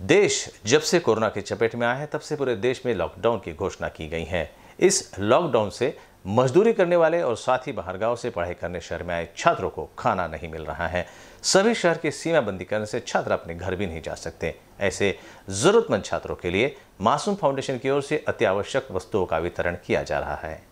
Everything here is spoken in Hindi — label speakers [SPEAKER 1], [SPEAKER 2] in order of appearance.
[SPEAKER 1] देश जब से कोरोना की चपेट में आया है, तब से पूरे देश में लॉकडाउन की घोषणा की गई है। इस लॉकडाउन से मजदूरी करने वाले और साथ ही बाहर गाँव से पढ़ाई करने शहर में आए छात्रों को खाना नहीं मिल रहा है। सभी शहर की सीमा बंदी करने से छात्र अपने घर भी नहीं जा सकते। ऐसे जरूरतमंद छात्रों के लिए मासूम फाउंडेशन की ओर से अत्यावश्यक वस्तुओं का वितरण किया जा रहा है।